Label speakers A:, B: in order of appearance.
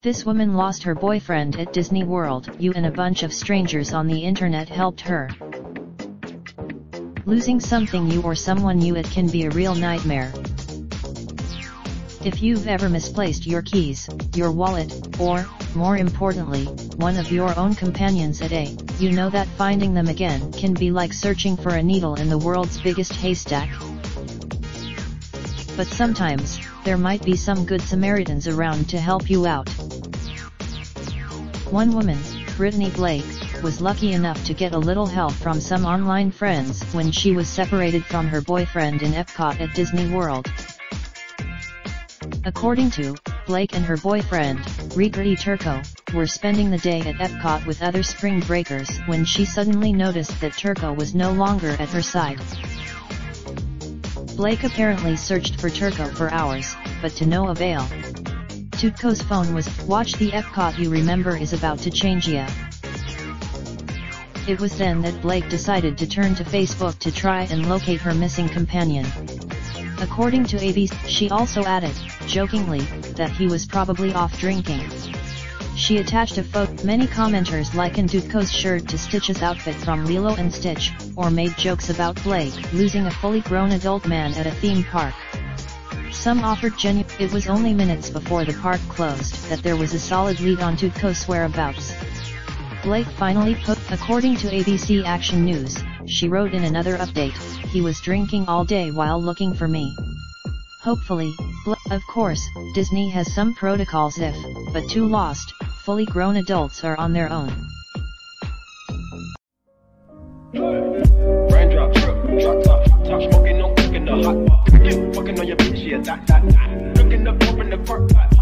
A: This woman lost her boyfriend at Disney World. You and a bunch of strangers on the internet helped her. Losing something you or someone you it can be a real nightmare. If you've ever misplaced your keys, your wallet, or, more importantly, one of your own companions at a, you know that finding them again can be like searching for a needle in the world's biggest haystack. But sometimes, there might be some good Samaritans around to help you out. One woman, Brittany Blake, was lucky enough to get a little help from some online friends when she was separated from her boyfriend in Epcot at Disney World. According to Blake and her boyfriend, Riccardi Turco, were spending the day at Epcot with other spring breakers when she suddenly noticed that Turco was no longer at her side. Blake apparently searched for Turco for hours, but to no avail. Turco's phone was, watch the Epcot you remember is about to change ya. It was then that Blake decided to turn to Facebook to try and locate her missing companion. According to ABC, she also added, jokingly, that he was probably off drinking. She attached a photo. Many commenters likened Turco's shirt to Stitch's outfit from Lilo and Stitch, or made jokes about Blake losing a fully grown adult man at a theme park. Some offered genuine. It was only minutes before the park closed that there was a solid lead on Turco's whereabouts. Blake finally put, according to ABC Action News, she wrote in another update, he was drinking all day while looking for me. Hopefully, of course, Disney has some protocols if, but two lost, fully grown adults are on their own. Looking up, open the park.